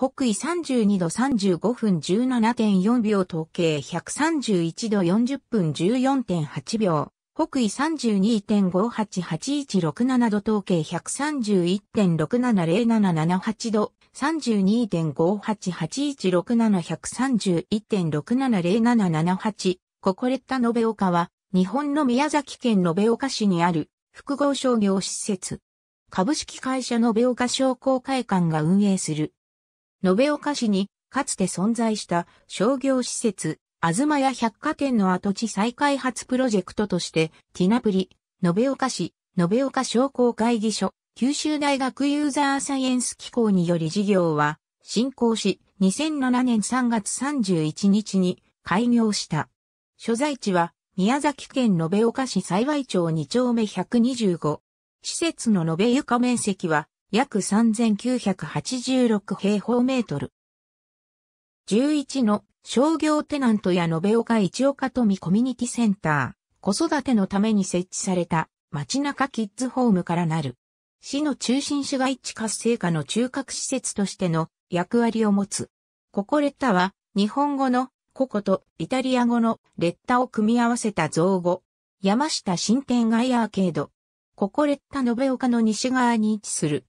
北緯32度35分17.4秒統計131度40分14.8秒。北緯32.588167度統計131.670778度。32.588167-131.670778ココレッタ延岡は日本の宮崎県延岡市にある複合商業施設。株式会社延岡商工会館が運営する。延岡市にかつて存在した商業施設、あずまや百貨店の跡地再開発プロジェクトとして、ティナプリ、延岡市、延岡商工会議所、九州大学ユーザーサイエンス機構により事業は進行し、2007年3月31日に開業した。所在地は宮崎県延岡市幸町2丁目125。施設の延べ床面積は約3986平方メートル。11の商業テナントや延岡一岡富コミュニティセンター、子育てのために設置された街中キッズホームからなる。市の中心市街地活性化の中核施設としての役割を持つ。ココレッタは日本語のココとイタリア語のレッタを組み合わせた造語。山下新店街アーケード。ココレッタ延岡の西側に位置する。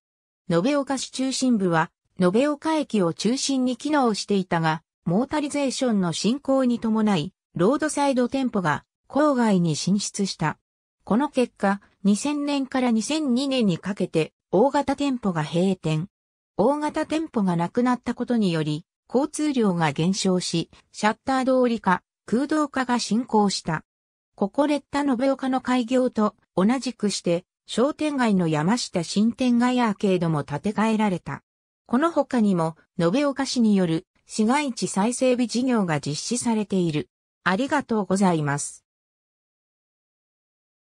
延岡市中心部は、延岡駅を中心に機能していたが、モータリゼーションの進行に伴い、ロードサイド店舗が郊外に進出した。この結果、2000年から2002年にかけて、大型店舗が閉店。大型店舗がなくなったことにより、交通量が減少し、シャッター通り化、空洞化が進行した。ココレッタ延岡の開業と同じくして、商店街の山下新店街アーケードも建て替えられた。この他にも、延岡市による市街地再整備事業が実施されている。ありがとうございます。